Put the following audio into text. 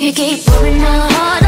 You keep pulling my heart